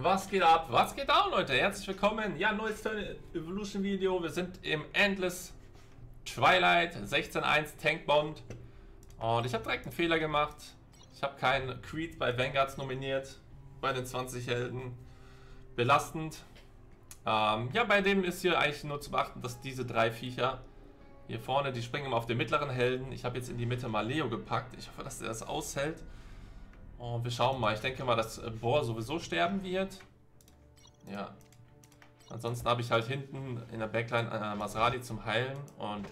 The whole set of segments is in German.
Was geht ab? Was geht down, Leute? Herzlich willkommen. Ja, neues Turn Evolution Video. Wir sind im Endless Twilight 16.1 Tankbond. Und ich habe direkt einen Fehler gemacht. Ich habe keinen Creed bei Vanguards nominiert. Bei den 20 Helden. Belastend. Ähm, ja, bei dem ist hier eigentlich nur zu beachten, dass diese drei Viecher hier vorne, die springen immer auf den mittleren Helden. Ich habe jetzt in die Mitte mal Leo gepackt. Ich hoffe, dass der das aushält. Und wir schauen mal. Ich denke mal, dass äh, Bohr sowieso sterben wird. Ja. Ansonsten habe ich halt hinten in der Backline äh, Maserati zum Heilen und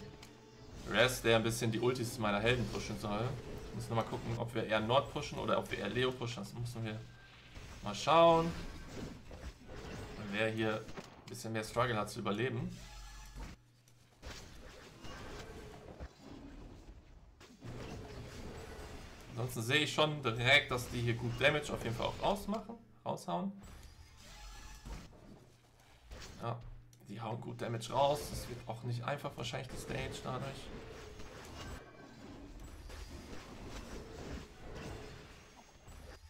Rest, der ein bisschen die Ultis meiner Helden pushen soll. Ich muss nochmal gucken, ob wir eher Nord pushen oder ob wir eher Leo pushen. Das müssen wir mal schauen. wer hier ein bisschen mehr Struggle hat zu überleben. Ansonsten sehe ich schon direkt, dass die hier gut Damage auf jeden Fall auch rausmachen, raushauen. Ja, die hauen gut Damage raus. Das wird auch nicht einfach wahrscheinlich die Stage dadurch.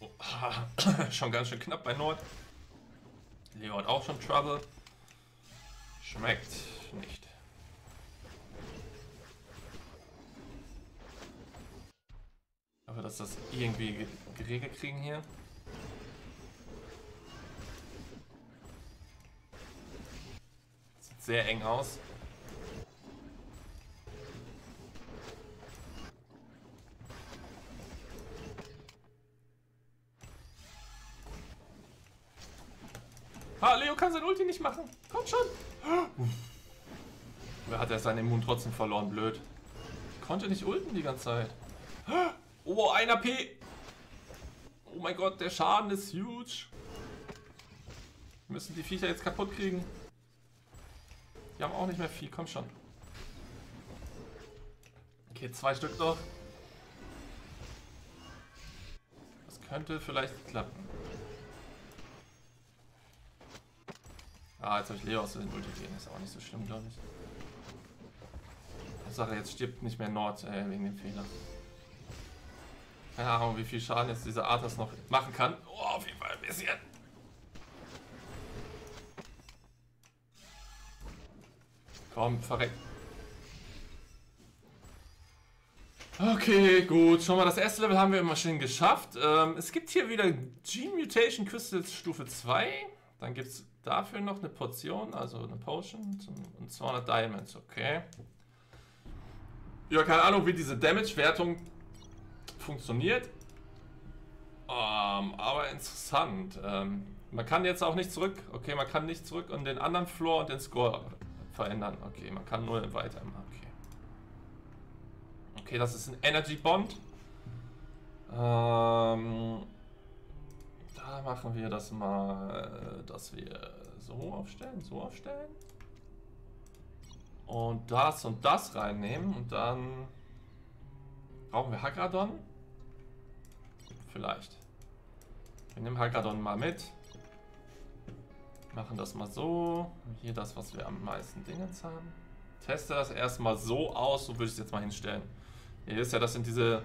Oh, schon ganz schön knapp bei Nord. Leo hat auch schon Trouble. Schmeckt nicht. hoffe, dass das irgendwie geregelt kriegen hier. Sieht sehr eng aus. Ah, Leo kann sein Ulti nicht machen. Komm schon. Wer hat er seinen Immun trotzdem verloren? Blöd. Ich konnte nicht ulten die ganze Zeit. Oh, 1 AP. Oh mein Gott, der Schaden ist huge. Wir müssen die Viecher jetzt kaputt kriegen. Die haben auch nicht mehr viel, komm schon. Okay, zwei Stück noch. Das könnte vielleicht klappen. Ah, jetzt habe ich Leo aus den Ulti gehen. Ist auch nicht so schlimm, glaube ich. Sache, jetzt stirbt nicht mehr Nord äh, wegen dem Fehler. Keine Ahnung, wie viel Schaden jetzt dieser Arthas noch machen kann. Oh, auf jeden Fall ein bisschen. Komm, verreck. Okay, gut. Schon mal das erste Level haben wir immer schön geschafft. Ähm, es gibt hier wieder Gene Mutation Crystals Stufe 2. Dann gibt es dafür noch eine Portion, also eine Potion und 200 Diamonds. Okay. Ja, keine Ahnung, wie diese Damage-Wertung funktioniert. Ähm, aber interessant. Ähm, man kann jetzt auch nicht zurück. Okay, man kann nicht zurück und den anderen Floor und den Score verändern. Okay, man kann nur weiter. Okay. Okay, das ist ein Energy Bond. Ähm, da machen wir das mal, dass wir so aufstellen, so aufstellen. Und das und das reinnehmen und dann brauchen wir Hagradon. Vielleicht. Wir nehmen Hakadon mal mit. Machen das mal so. Hier das, was wir am meisten Dingens haben. Teste das erstmal so aus, so würde ich es jetzt mal hinstellen. Hier ist ja, das sind diese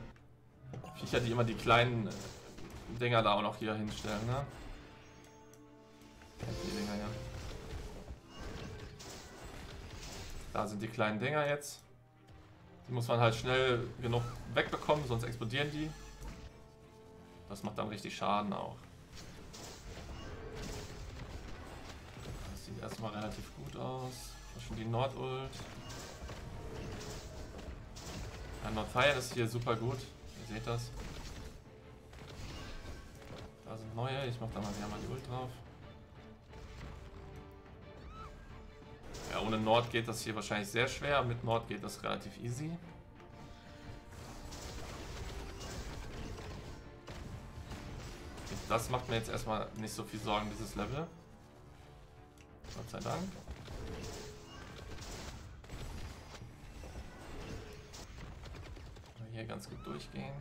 Viecher, die immer die kleinen äh, Dinger da auch noch hier hinstellen, ne? Die Dinger ja. Da sind die kleinen Dinger jetzt. Die muss man halt schnell genug wegbekommen, sonst explodieren die. Das macht dann richtig Schaden auch. Das sieht erstmal relativ gut aus. Schon die Nordult. Ja, Nordfire ist hier super gut. Ihr seht das. Da sind neue. Ich mache da mal, mal die Ult drauf. Ohne Nord geht das hier wahrscheinlich sehr schwer. Mit Nord geht das relativ easy. Das macht mir jetzt erstmal nicht so viel Sorgen, dieses Level. Gott sei Dank. Hier ganz gut durchgehen.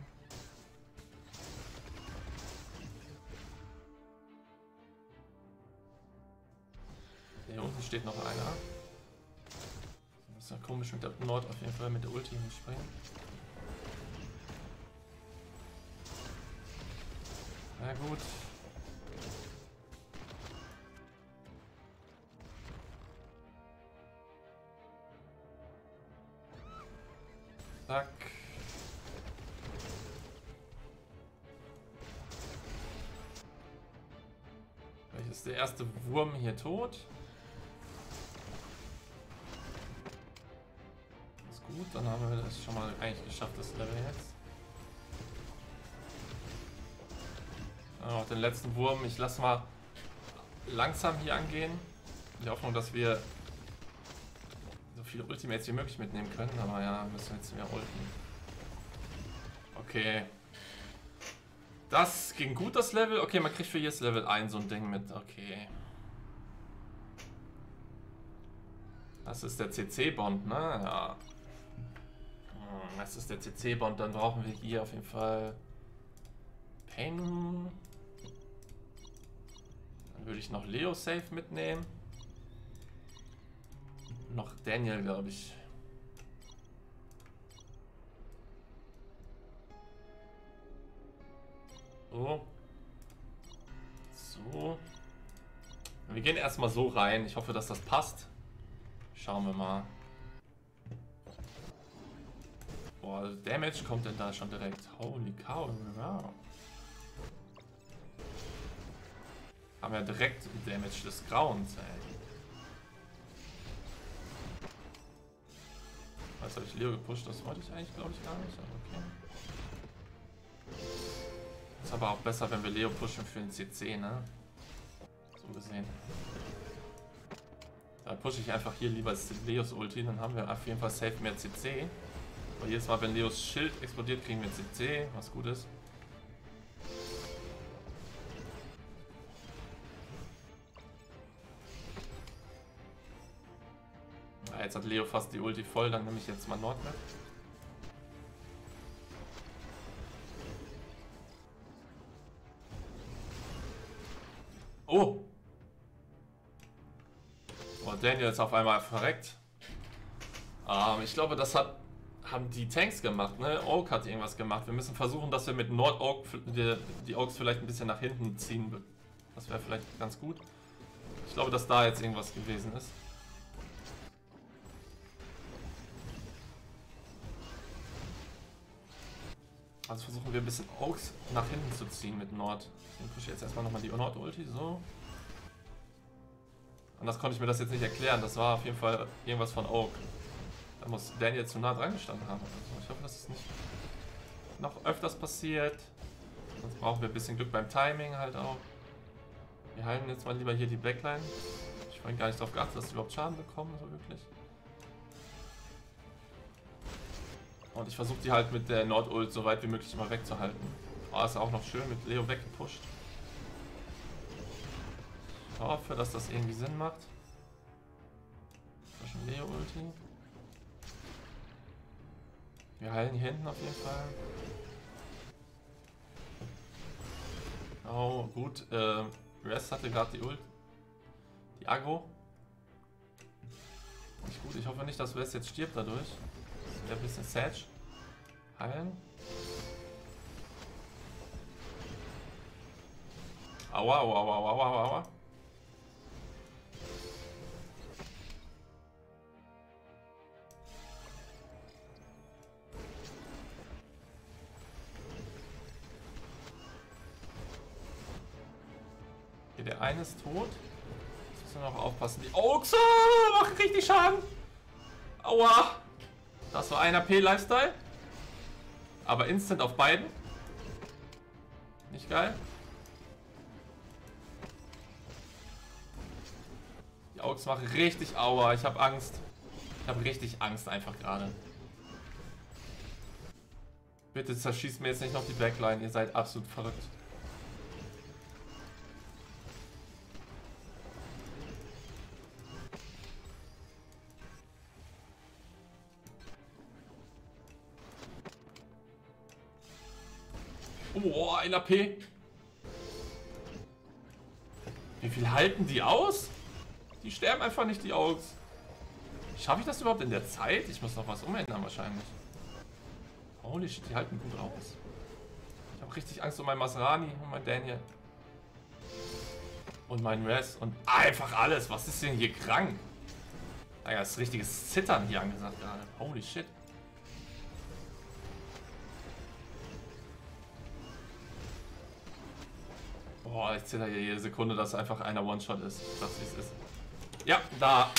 Hier unten steht noch einer. Ja komisch mit der Nord auf jeden Fall mit der Ulti springen. Na gut. Zack. Vielleicht ist der erste Wurm hier tot. Dann haben wir das schon mal eigentlich geschafft, das Level jetzt. Auch den letzten Wurm. Ich lasse mal langsam hier angehen. In der Hoffnung, dass wir so viele Ultimates wie möglich mitnehmen können. Aber ja, müssen wir jetzt mehr ulten. Okay. Das ging gut, das Level. Okay, man kriegt für jedes Level ein so ein Ding mit. Okay. Das ist der CC-Bond, ne? Ja. Das ist der CC-Bond. Dann brauchen wir hier auf jeden Fall Pain. Dann würde ich noch Leo Safe mitnehmen. Noch Daniel, glaube ich. So. So. Wir gehen erstmal so rein. Ich hoffe, dass das passt. Schauen wir mal. Boah, Damage kommt denn da schon direkt. Holy cow. Wow. Haben wir direkt Damage des Grauens, ey. Jetzt habe ich Leo gepusht, das wollte ich eigentlich, glaube ich, gar nicht, aber okay. Ist aber auch besser, wenn wir Leo pushen für den CC, ne? So gesehen. Da pushe ich einfach hier lieber Leos Ulti, dann haben wir auf jeden Fall safe mehr CC. Aber jedes Mal, wenn Leos Schild explodiert, kriegen wir CC, was gut ist. Ja, jetzt hat Leo fast die Ulti voll, dann nehme ich jetzt mal Nord mit. Oh! Oh, Daniel ist auf einmal verreckt. Ähm, ich glaube, das hat haben die Tanks gemacht, ne? Oak hat irgendwas gemacht. Wir müssen versuchen, dass wir mit Nord Oak die, die Oaks vielleicht ein bisschen nach hinten ziehen. Das wäre vielleicht ganz gut. Ich glaube, dass da jetzt irgendwas gewesen ist. Also versuchen wir ein bisschen Oaks nach hinten zu ziehen mit Nord. Dann pushe ich jetzt erstmal nochmal die Nord-Ulti, so. Anders konnte ich mir das jetzt nicht erklären. Das war auf jeden Fall irgendwas von Oak. Da muss Daniel zu nah dran gestanden haben. Also ich hoffe, dass es nicht noch öfters passiert. Sonst brauchen wir ein bisschen Glück beim Timing halt auch. Wir heilen jetzt mal lieber hier die Backline. Ich habe gar nicht darauf geachtet, dass sie überhaupt Schaden bekommen, so wirklich. Und ich versuche die halt mit der Nord-Ult so weit wie möglich immer wegzuhalten. Oh, ist auch noch schön mit Leo weggepusht. Ich hoffe, dass das irgendwie Sinn macht. Zwischen Leo-Ulti. Wir heilen hier hinten auf jeden Fall. Oh, gut. Äh, Rest hatte gerade die Ult. Die Agro. Nicht gut. Ich hoffe nicht, dass West jetzt stirbt dadurch wieder ein bisschen Sage heilen. Aua, aua, aua, aua, aua, aua. Eine ist tot. Jetzt müssen wir noch aufpassen. Die Oaks machen richtig Schaden. Aua. Das war ein AP-Lifestyle. Aber instant auf beiden. Nicht geil. Die Augs machen richtig Aua. Ich habe Angst. Ich habe richtig Angst einfach gerade. Bitte zerschießt mir jetzt nicht noch die Backline. Ihr seid absolut verrückt. Ein AP. Wie viel halten die aus? Die sterben einfach nicht, die Augs. Schaffe ich das überhaupt in der Zeit? Ich muss noch was umändern wahrscheinlich. Holy shit, die halten gut aus. Ich habe richtig Angst um meinen Masrani und meinen Daniel. Und meinen Res und einfach alles. Was ist denn hier krank? Naja, ist richtiges Zittern hier angesagt gerade. Holy shit. Boah, ich zitter hier jede Sekunde, dass einfach einer One-Shot ist. Sag's, wie es ist. Ja, da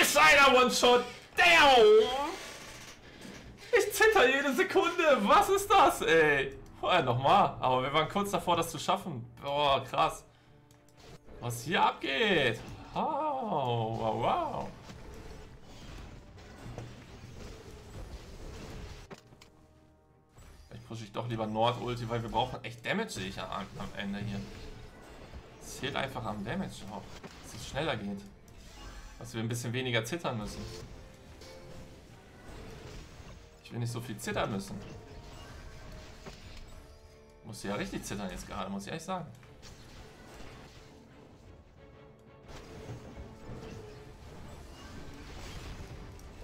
ist einer One-Shot. Damn! Ich zitter jede Sekunde. Was ist das, ey? Vorher nochmal. Aber wir waren kurz davor, das zu schaffen. Boah, krass. Was hier abgeht. Oh, wow, wow. Vielleicht pushe ich doch lieber Nord-Ulti, weil wir brauchen echt Damage, sehe ich am Ende hier. Zählt einfach am Damage auch, dass es schneller geht. Dass wir ein bisschen weniger zittern müssen. Ich will nicht so viel zittern müssen. Muss ja richtig zittern jetzt gerade, muss ich ehrlich sagen.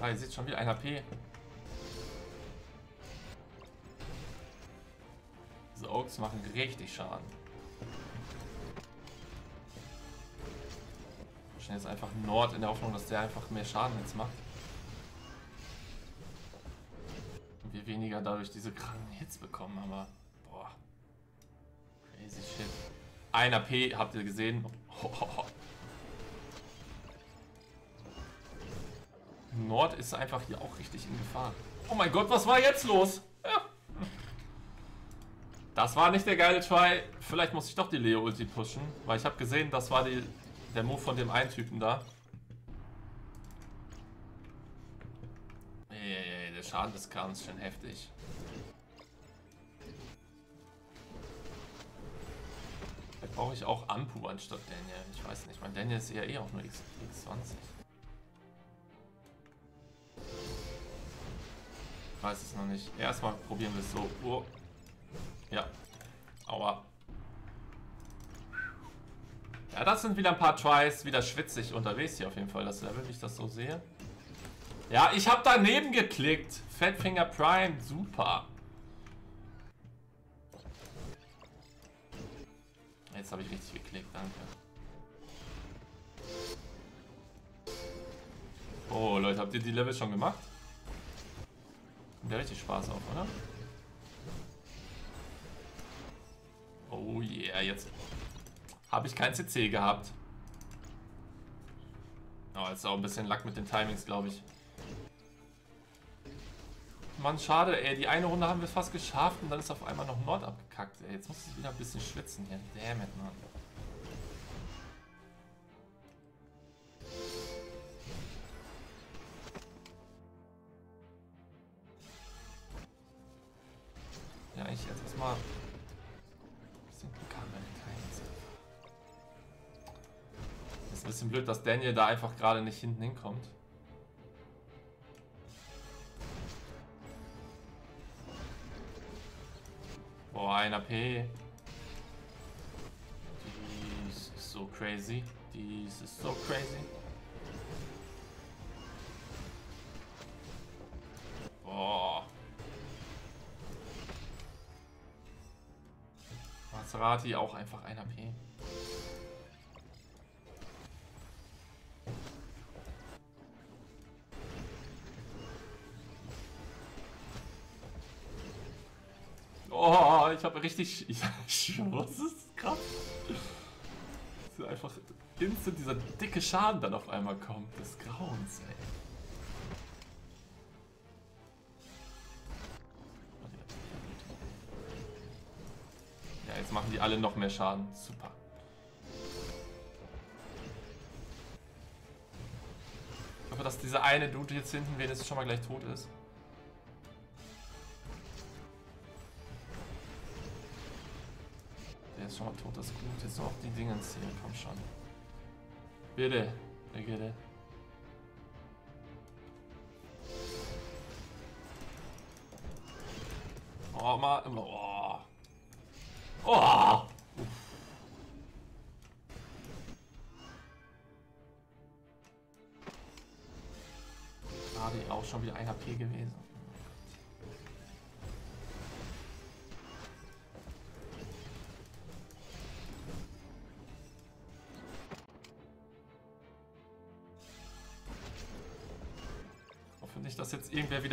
Ah, ihr seht schon wieder ein HP. Diese Oaks machen richtig Schaden. Schnell jetzt einfach Nord in der Hoffnung, dass der einfach mehr Schaden jetzt macht. Und wir weniger dadurch diese kranken Hits bekommen, aber boah. Crazy shit. Ein AP habt ihr gesehen. Nord ist einfach hier auch richtig in Gefahr. Oh mein Gott, was war jetzt los? Ja. Das war nicht der geile Try. Vielleicht muss ich doch die Leo-Ulti pushen, weil ich habe gesehen, das war die der Move von dem einen Typen da. Ey, der Schaden des Kahns ist schon heftig. Vielleicht brauche ich auch Ampu anstatt Daniel. Ich weiß nicht, mein Daniel ist eher eh auch nur X, X20. Ich weiß es noch nicht. Erstmal probieren wir es so. Oh. Ja. Aua. Ja, das sind wieder ein paar Tries. Wieder schwitzig unterwegs hier auf jeden Fall, das Level, wie ich das so sehe. Ja, ich habe daneben geklickt. Fatfinger Prime, super. Jetzt habe ich richtig geklickt, danke. Oh, Leute, habt ihr die Level schon gemacht? Kommt ja richtig Spaß auf, oder? Oh yeah, jetzt habe ich kein CC gehabt. Oh, jetzt auch ein bisschen Lack mit den Timings, glaube ich. Mann, schade, ey. Die eine Runde haben wir fast geschafft und dann ist auf einmal noch Nord abgekackt, ey. Jetzt muss ich wieder ein bisschen schwitzen hier. Damn it, Mann. Ja, ich jetzt erstmal bisschen blöd, dass Daniel da einfach gerade nicht hinten hinkommt. Boah, ein AP. Dies ist so crazy. Dies ist so crazy. Boah. Maserati auch einfach ein AP. Richtig. Ich, was ist krass? So einfach instant dieser dicke Schaden dann auf einmal kommt. Des Grauens, ey. Ja, jetzt machen die alle noch mehr Schaden. Super. Ich hoffe, dass dieser eine Dude jetzt hinten wenigstens schon mal gleich tot ist. Ist schon mal tot, das ist gut. Jetzt noch die Dinge ziehen, komm schon. Bitte, bitte. Oh, mal, oh. Oh! Gerade auch schon wieder ein HP gewesen.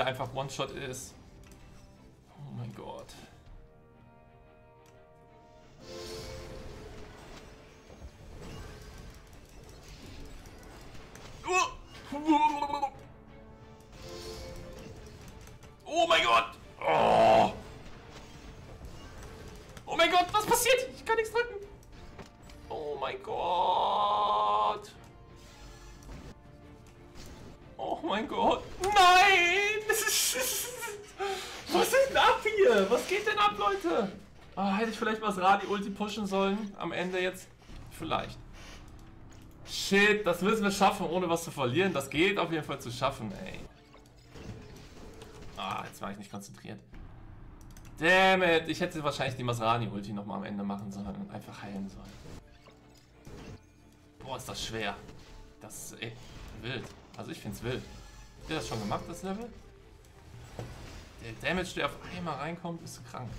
wieder einfach One-Shot ist. Oh mein Gott. Oh mein Gott! Oh. oh mein Gott, was passiert? Ich kann nichts drücken. Oh mein Gott. Oh mein Gott. Nein! Was ist denn ab hier? Was geht denn ab, Leute? Oh, hätte ich vielleicht mal das Radi-Ulti pushen sollen? Am Ende jetzt? Vielleicht. Shit, das müssen wir schaffen, ohne was zu verlieren. Das geht auf jeden Fall zu schaffen, ey. Ah, jetzt war ich nicht konzentriert. Damn it, ich hätte wahrscheinlich die Masrani-Ulti nochmal am Ende machen sollen und einfach heilen sollen. Boah, ist das schwer. Das ist ey, wild. Also ich find's wild. Habt ihr das schon gemacht, das Level? Der Damage, der auf einmal reinkommt, ist krank.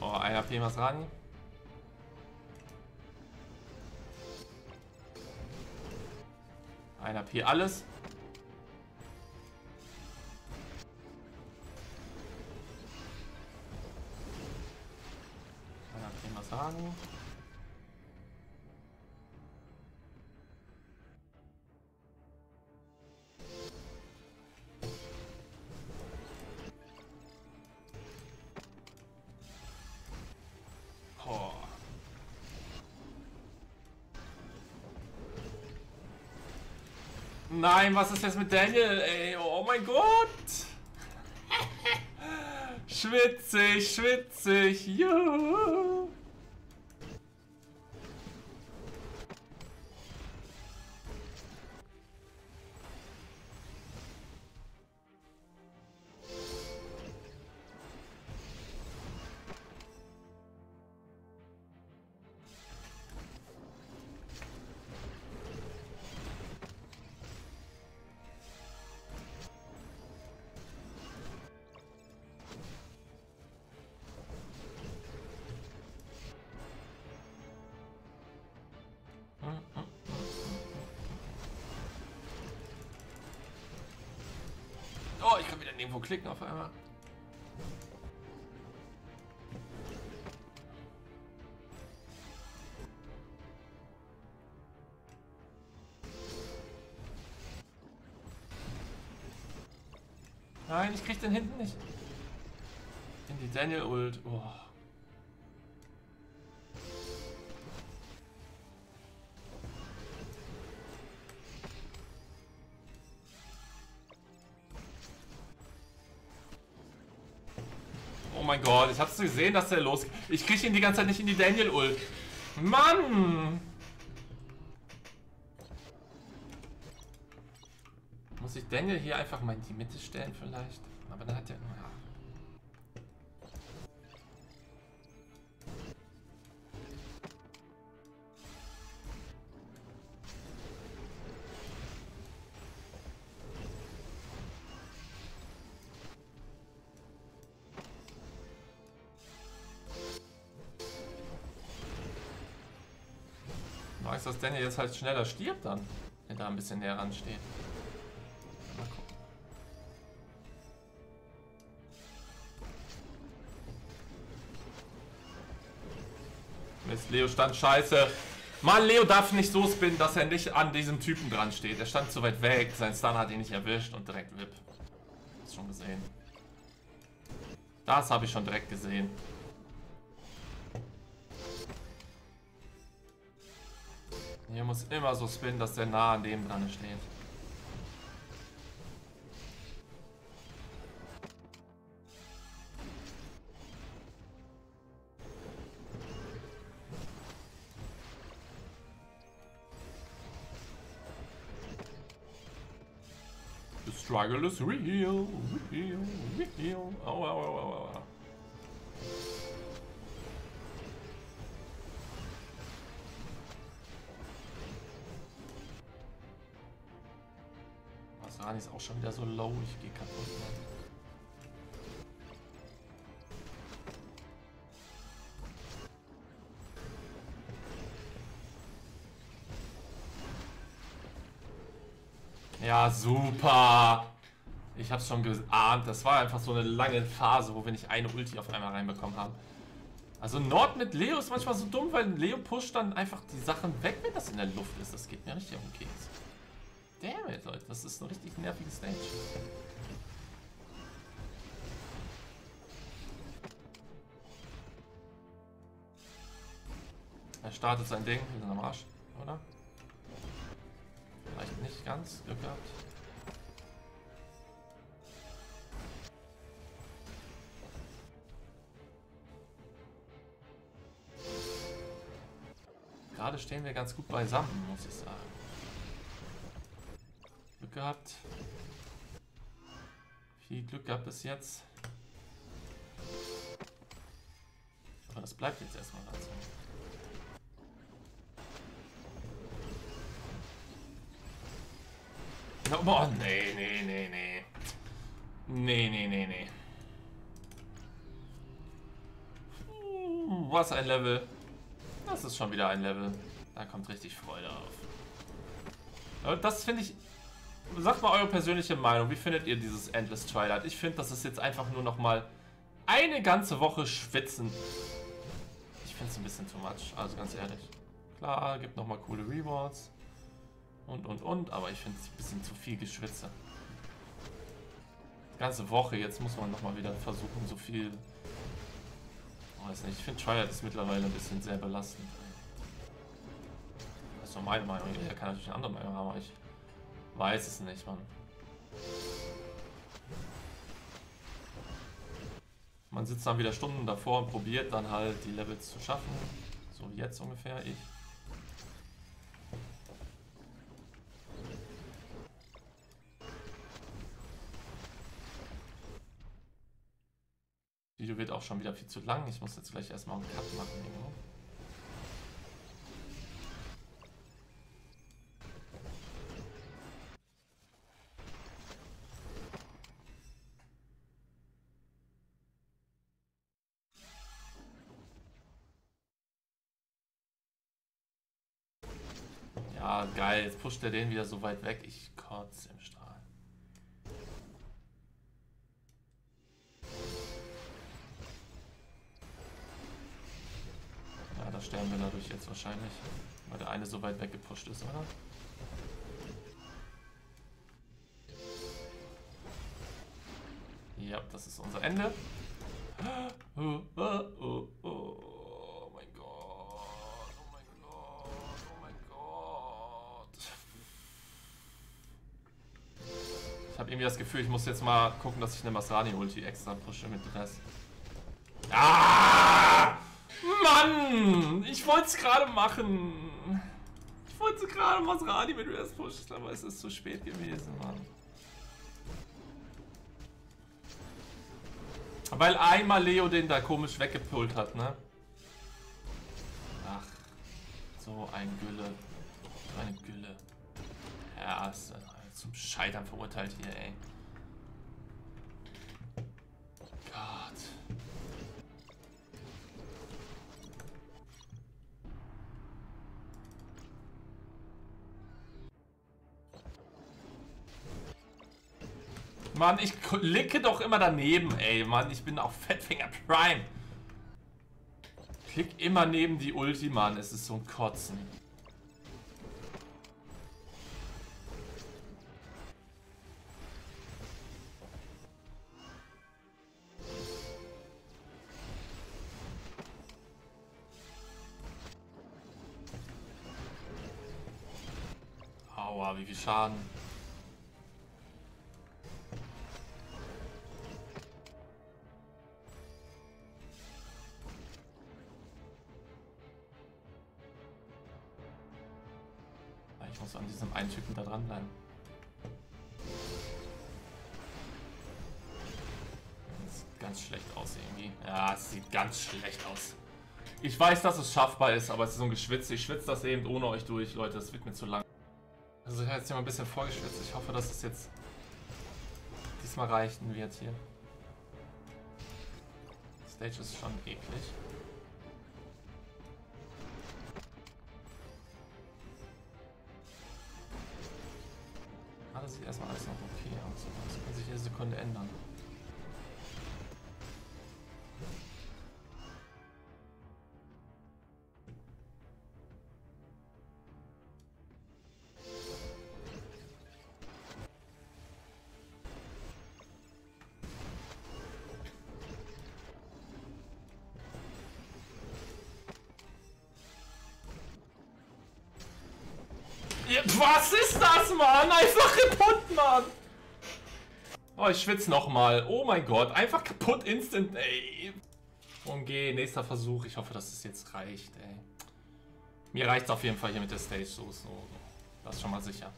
Oh, einer P Masrani. Einer P alles. Nein, was ist jetzt mit Daniel? Ey, oh mein Gott! schwitzig, schwitzig, juhu! Nirgendwo klicken auf einmal. Nein, ich krieg den hinten nicht. In die Daniel Ult. Oh. Ich hab's gesehen, dass der los. Ich krieg ihn die ganze Zeit nicht in die Daniel Ult. Mann! Muss ich Daniel hier einfach mal in die Mitte stellen vielleicht? Aber dann hat er. Ja. Nice, dass Daniel jetzt halt schneller stirbt dann, wenn da ein bisschen näher ran steht. Mal gucken. Mist, Leo stand scheiße. Mann, Leo darf nicht so spinnen, dass er nicht an diesem Typen dran steht. Er stand zu weit weg, sein Stun hat ihn nicht erwischt und direkt WIP. Hast schon gesehen. Das habe ich schon direkt gesehen. Hier muss immer so spinnen, dass der nah an dem dran steht. The struggle is real, real, real. Au, au, au, au, au. Schaden ist auch schon wieder so low, ich gehe kaputt. Ja, super. Ich hab's schon geahnt. Das war einfach so eine lange Phase, wo wir nicht eine Ulti auf einmal reinbekommen haben. Also Nord mit Leo ist manchmal so dumm, weil Leo pusht dann einfach die Sachen weg, wenn das in der Luft ist. Das geht mir richtig auf den Keks. Damn it, Leute. Das ist ein richtig nerviges Stage. Er startet sein Ding. Wir sind am Arsch, oder? Vielleicht nicht ganz. Glück gehabt. Gerade stehen wir ganz gut beisammen, muss ich sagen. Glück gehabt. Viel Glück gehabt bis jetzt. Aber das bleibt jetzt erstmal dazu. Oh, nee, nee, nee, nee. Nee, nee, nee, nee. Was ein Level. Das ist schon wieder ein Level. Da kommt richtig Freude auf. Das finde ich... Sagt mal eure persönliche Meinung. Wie findet ihr dieses Endless Twilight? Ich finde, das ist jetzt einfach nur noch mal eine ganze Woche schwitzen. Ich finde es ein bisschen too much. Also ganz ehrlich. Klar, gibt noch mal coole Rewards. Und, und, und. Aber ich finde es ein bisschen zu viel Geschwitze. Ganze Woche. Jetzt muss man noch mal wieder versuchen, so viel Weiß nicht, ich finde Triad ist mittlerweile ein bisschen sehr belastend. Das ist so meine Meinung. Er kann natürlich eine andere Meinung haben, aber ich weiß es nicht, Mann. Man sitzt dann wieder Stunden davor und probiert dann halt die Levels zu schaffen. So wie jetzt ungefähr ich. Video wird auch schon wieder viel zu lang. Ich muss jetzt gleich erstmal einen Cut machen. Irgendwo. Pusht er den wieder so weit weg. Ich kotze im Strahl. sterben wir dadurch jetzt wahrscheinlich. Weil der eine so weit weggepusht ist, oder? Ja, das ist unser Ende. das Gefühl, ich muss jetzt mal gucken, dass ich eine Masrani-Ulti extra pushe mit Dress. Ah! Mann! Ich wollte es gerade machen. Ich wollte gerade Maserati mit Reverse pushen, aber es ist zu spät gewesen, Mann. Weil einmal Leo den da komisch weggepult hat, ne? Ach, so ein Gülle. So eine Gülle. Ja, ist zum Scheitern verurteilt hier, ey. Mann, ich klicke doch immer daneben, ey. Mann, ich bin auch Fettfinger Prime. Klick immer neben die Ulti, Mann. Es ist so ein Kotzen. Aua, wie viel Schaden. an diesem einen Typen da dranbleiben. Das sieht ganz schlecht aus irgendwie. Ja, es sieht ganz schlecht aus. Ich weiß, dass es schaffbar ist, aber es ist so ein Geschwitz. Ich schwitze das eben ohne euch durch, Leute. Das wird mir zu lang. Also ich habe jetzt hier mal ein bisschen vorgeschwitzt. Ich hoffe, dass es jetzt diesmal reichen wird hier. Stage ist schon eklig. Was ist das, Mann? Einfach kaputt, Mann! Oh, ich schwitze nochmal. Oh mein Gott, einfach kaputt instant, ey. Umgeh, nächster Versuch. Ich hoffe, dass es jetzt reicht, ey. Mir reicht es auf jeden Fall hier mit der Stage so, so. Das ist schon mal sicher.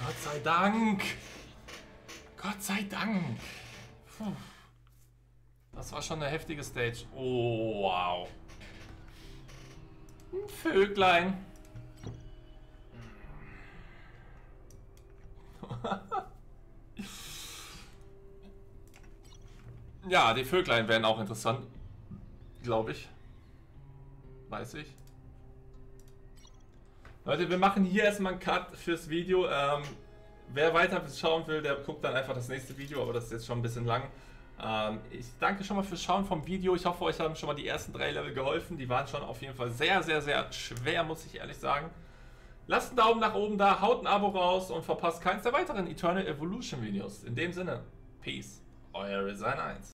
Gott sei Dank. Gott sei Dank. Das war schon eine heftige Stage. Oh, wow. Ein Vöglein. ja, die Vöglein wären auch interessant. Glaube ich. Weiß ich. Leute, wir machen hier erstmal einen Cut fürs Video. Ähm, wer weiter schauen will, der guckt dann einfach das nächste Video, aber das ist jetzt schon ein bisschen lang. Ähm, ich danke schon mal fürs Schauen vom Video. Ich hoffe, euch haben schon mal die ersten drei Level geholfen. Die waren schon auf jeden Fall sehr, sehr, sehr schwer, muss ich ehrlich sagen. Lasst einen Daumen nach oben da, haut ein Abo raus und verpasst keins der weiteren Eternal Evolution Videos. In dem Sinne, Peace, euer Resign 1.